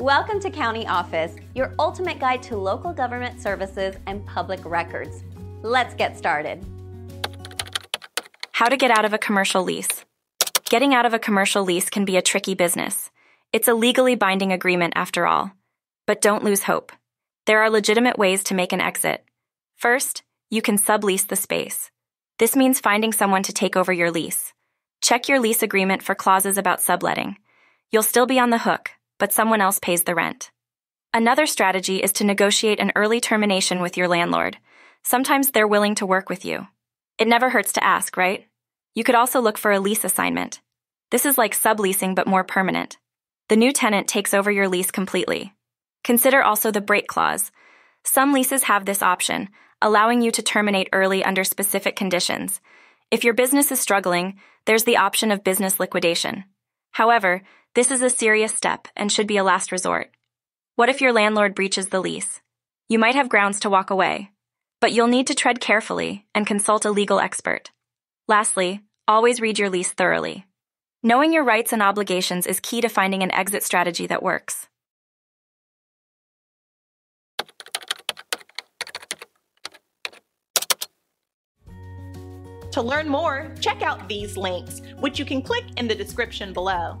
Welcome to County Office, your ultimate guide to local government services and public records. Let's get started. How to get out of a commercial lease. Getting out of a commercial lease can be a tricky business. It's a legally binding agreement after all. But don't lose hope. There are legitimate ways to make an exit. First, you can sublease the space. This means finding someone to take over your lease. Check your lease agreement for clauses about subletting. You'll still be on the hook, but someone else pays the rent. Another strategy is to negotiate an early termination with your landlord. Sometimes they're willing to work with you. It never hurts to ask, right? You could also look for a lease assignment. This is like subleasing but more permanent. The new tenant takes over your lease completely. Consider also the break clause. Some leases have this option, allowing you to terminate early under specific conditions. If your business is struggling, there's the option of business liquidation. However, this is a serious step and should be a last resort. What if your landlord breaches the lease? You might have grounds to walk away, but you'll need to tread carefully and consult a legal expert. Lastly, always read your lease thoroughly. Knowing your rights and obligations is key to finding an exit strategy that works. To learn more, check out these links, which you can click in the description below.